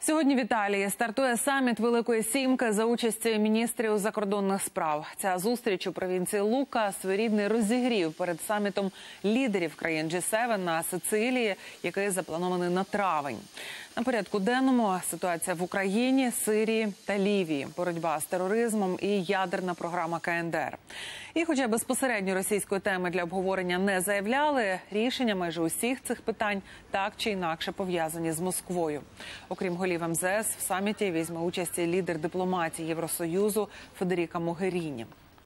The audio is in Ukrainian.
Сьогодні в Італії стартує саміт Великої Сімки за участі міністрів закордонних справ. Ця зустріч у провінції Лука своєрідний розігрів перед самітом лідерів країн G7 на Сицилії, який запланований на травень. На порядку денному ситуація в Україні, Сирії та Лівії, боротьба з тероризмом і ядерна програма КНДР. І, хоча безпосередньо російської теми для обговорення не заявляли, рішення майже усіх цих питань так чи інакше пов'язані з Москвою. Окрім голів МЗС, в саміті візьме участь лідер дипломатії Євросоюзу Федеріка Могеріні.